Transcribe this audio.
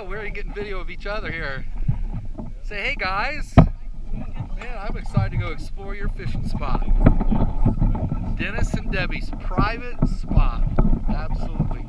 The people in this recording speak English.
Oh, we're getting video of each other here. Say, hey guys. Man, I'm excited to go explore your fishing spot. Dennis and Debbie's private spot. Absolutely